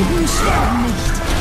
Helden sterben nicht.